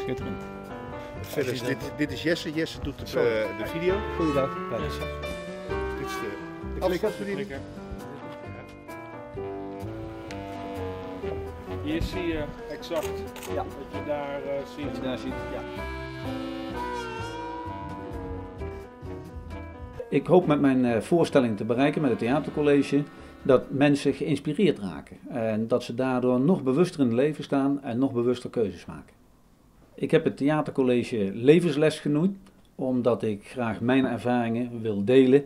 schitterend. Dit, dit is Jesse. Jesse doet de, eh, de video. Goeiedag. Dit is de. Hier zie je exact ja. wat je daar eh, ziet. Daar ja. Ik hoop met mijn eh, voorstelling te bereiken met het theatercollege dat mensen geïnspireerd raken en dat ze daardoor nog bewuster in het leven staan en nog bewuster keuzes maken. Ik heb het theatercollege levensles genoemd, omdat ik graag mijn ervaringen wil delen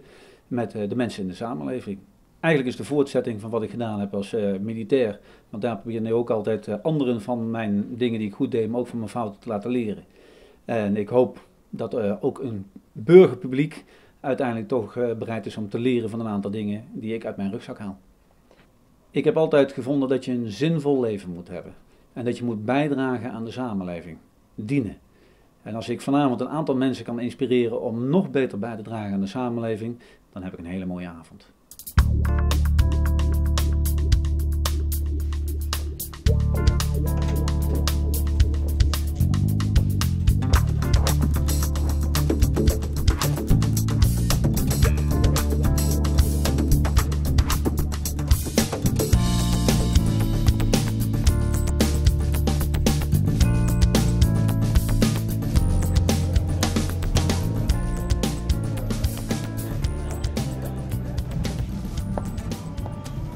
met uh, de mensen in de samenleving. Eigenlijk is de voortzetting van wat ik gedaan heb als uh, militair, want daar probeer ik ook altijd uh, anderen van mijn dingen die ik goed deed, maar ook van mijn fouten te laten leren. En ik hoop dat ook een burgerpubliek uiteindelijk toch uh, bereid is om te leren van een aantal dingen die ik uit mijn rugzak haal. Ik heb altijd gevonden dat je een zinvol leven moet hebben en dat je moet bijdragen aan de samenleving, dienen. En als ik vanavond een aantal mensen kan inspireren om nog beter bij te dragen aan de samenleving, dan heb ik een hele mooie avond.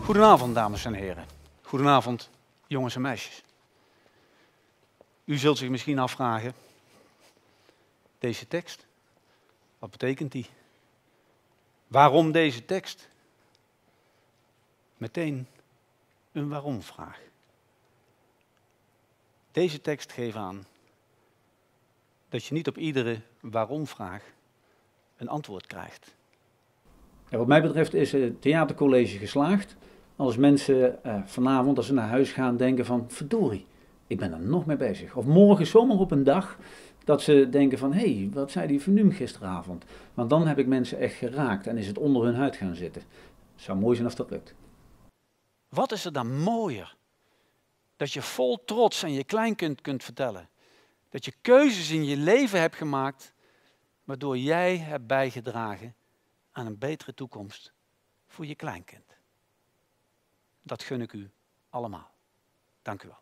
Goedenavond, dames en heren. Goedenavond, jongens en meisjes. U zult zich misschien afvragen, deze tekst, wat betekent die? Waarom deze tekst? Meteen een waarom-vraag. Deze tekst geeft aan dat je niet op iedere waarom-vraag een antwoord krijgt. Wat mij betreft is het theatercollege geslaagd als mensen uh, vanavond, als ze naar huis gaan, denken van verdorie, ik ben er nog mee bezig. Of morgen zomaar op een dag dat ze denken van hé, hey, wat zei die Venum gisteravond? Want dan heb ik mensen echt geraakt en is het onder hun huid gaan zitten. Het zou mooi zijn als dat lukt. Wat is er dan mooier? Dat je vol trots aan je kleinkind kunt vertellen. Dat je keuzes in je leven hebt gemaakt, waardoor jij hebt bijgedragen aan een betere toekomst voor je kleinkind. Dat gun ik u allemaal. Dank u wel.